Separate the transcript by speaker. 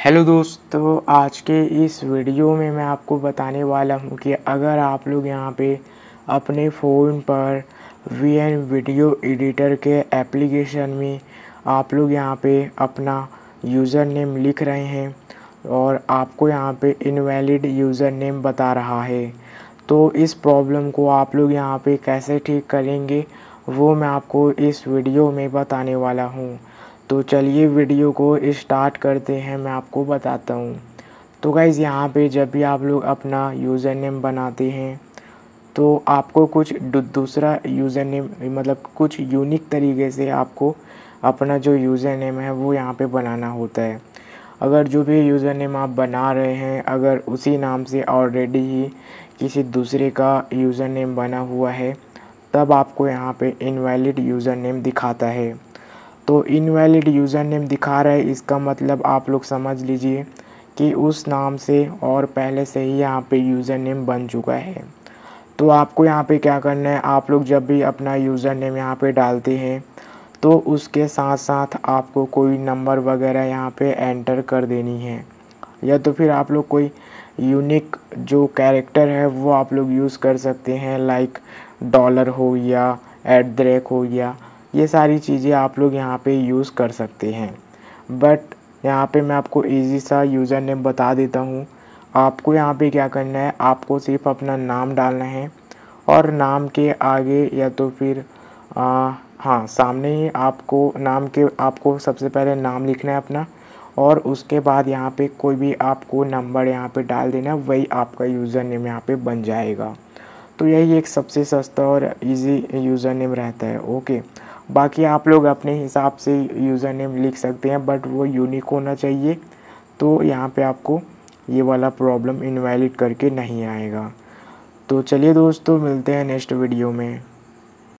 Speaker 1: Hello दोस्तों आज के इस वीडियो में मैं आपको बताने वाला हूँ कि अगर आप लोग यहाँ पे अपने फ़ोन पर वी एन वीडियो एडिटर के एप्लीकेशन में आप लोग यहाँ पे अपना यूज़र नेम लिख रहे हैं और आपको यहाँ पे इनवैलिड यूज़र नेम बता रहा है तो इस प्रॉब्लम को आप लोग यहाँ पे कैसे ठीक करेंगे वो मैं आपको इस वीडियो में बताने वाला हूँ। तो चलिए वीडियो को स्टार्ट करते हैं, मैं आपको बताता हूँ। तो गाइज़ यहाँ पे जब भी आप लोग अपना यूज़र नेम बनाते हैं तो आपको कुछ दूसरा यूज़र नेम मतलब कुछ यूनिक तरीके से आपको अपना जो यूज़र नेम है, वो यहाँ पे बनाना होता है। अगर जो भी यूज़र नेम आप बना रहे हैं, अगर उसी नाम से ऑलरेडी ही किसी दूसरे का यूज़र नेम बना हुआ है, तब आपको यहाँ पे इनवैलिड यूज़र नेम दिखाता है। तो इनवैलिड यूज़र नेम दिखा रहा है, इसका मतलब आप लोग समझ लीजिए कि उस नाम से और पहले से ही यहाँ पे यूज़र नेम बन चुका है। तो आपको यहाँ पे क्या करना है, आप लोग जब भी अपना यूज़र नेम यहाँ पे डालते हैं तो उसके साथ साथ आपको कोई नंबर वगैरह यहाँ पे एंटर कर देनी है। या तो फिर आप लोग कोई यूनिक जो कैरेक्टर है, वो आप लोग यूज़ कर सकते हैं लाइक डॉलर हो या एट द हो गया ये सारी चीज़ें आप लोग यहाँ पे यूज़ कर सकते हैं। बट यहाँ पे मैं आपको इजी सा यूज़र नेम बता देता हूँ। आपको यहाँ पे क्या करना है? आपको सिर्फ़ अपना नाम डालना है और नाम के आगे या तो फिर आ, हाँ सामने ही आपको नाम के आपको सबसे पहले नाम लिखना है अपना और उसके बाद यहाँ पे कोई भी आपको नंबर यहाँ पे डाल देना वही आपका यूज़र नेम यहाँ पे बन जाएगा। तो यही एक सबसे सस्ता और इजी यूज़र नेम रहता है ओके बाकी आप लोग अपने हिसाब से यूज़र नेम लिख सकते हैं बट वो यूनिक होना चाहिए। तो यहाँ पे आपको ये वाला प्रॉब्लम इनवैलिड करके नहीं आएगा। तो चलिए दोस्तों, मिलते हैं नेक्स्ट वीडियो में।